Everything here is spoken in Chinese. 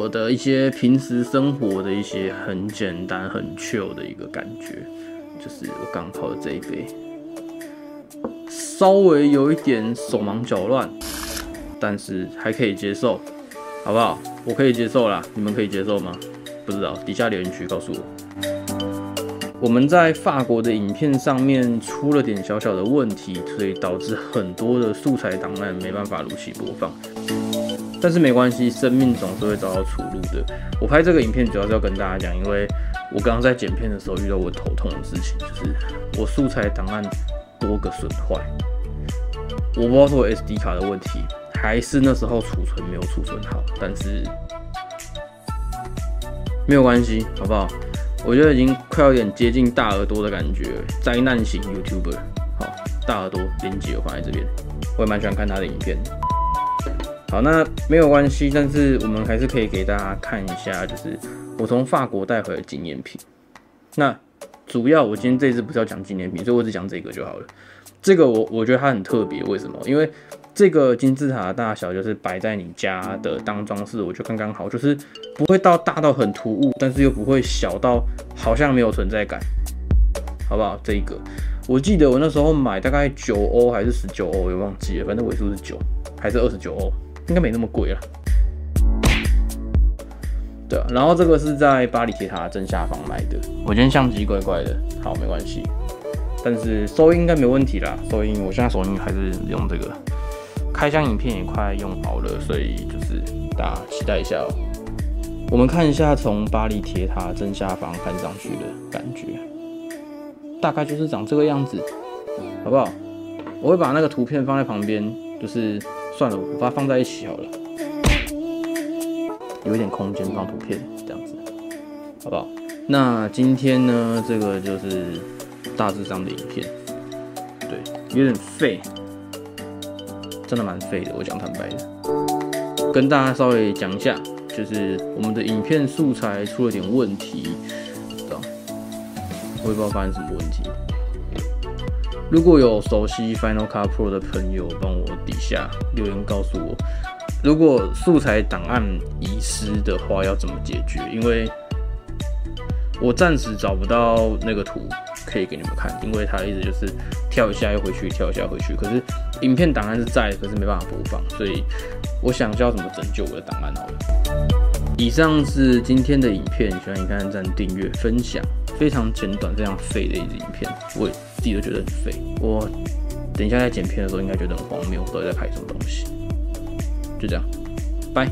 我的一些平时生活的一些很简单、很 chill 的一个感觉，就是我刚泡的这一杯，稍微有一点手忙脚乱，但是还可以接受，好不好？我可以接受啦，你们可以接受吗？不知道，底下留言区告诉我。我们在法国的影片上面出了点小小的问题，所以导致很多的素材档案没办法如期播放。但是没关系，生命总是会找到出路的。我拍这个影片主要是要跟大家讲，因为我刚刚在剪片的时候遇到我头痛的事情，就是我素材档案多个损坏。我不知道是我 SD 卡的问题，还是那时候储存没有储存好。但是没有关系，好不好？我觉得已经快有点接近大耳朵的感觉，灾难型 YouTuber。好，大耳朵链接我放在这边，我也蛮喜欢看他的影片。好，那没有关系，但是我们还是可以给大家看一下，就是我从法国带回来的纪念品。那主要我今天这次不是要讲纪念品，所以我只讲这个就好了。这个我我觉得它很特别，为什么？因为这个金字塔的大小就是摆在你家的当装饰，我觉得刚刚好，就是不会到大到很突兀，但是又不会小到好像没有存在感，好不好？这一个我记得我那时候买大概九欧还是十九欧，也忘记了，反正尾数是九还是二十九欧。应该没那么贵了，对。然后这个是在巴黎铁塔正下方买的。我今天相机怪怪的，好没关系。但是收音应该没问题啦，收音我现在收音还是用这个。开箱影片也快用好了，所以就是大家期待一下哦。我们看一下从巴黎铁塔正下方看上去的感觉，大概就是长这个样子，好不好？我会把那个图片放在旁边，就是。算了，我把它放在一起好了，有一点空间放图片，这样子，好不好？那今天呢，这个就是大致上的影片，对，有点废，真的蛮废的，我讲坦白的，跟大家稍微讲一下，就是我们的影片素材出了点问题，知道？我也不知道发生什么问题。如果有熟悉 Final Cut Pro 的朋友，帮我底下留言告诉我，如果素材档案遗失的话，要怎么解决？因为我暂时找不到那个图可以给你们看，因为它一直就是跳一下又回去，跳一下回去。可是影片档案是在，可是没办法播放，所以我想知道怎么拯救我的档案好了。以上是今天的影片，喜欢你看按赞、订阅、分享，非常简短、非常废的一支影片，我。自己都觉得很废，我等一下在剪片的时候应该觉得很荒谬，到底在拍什么东西？就这样，拜。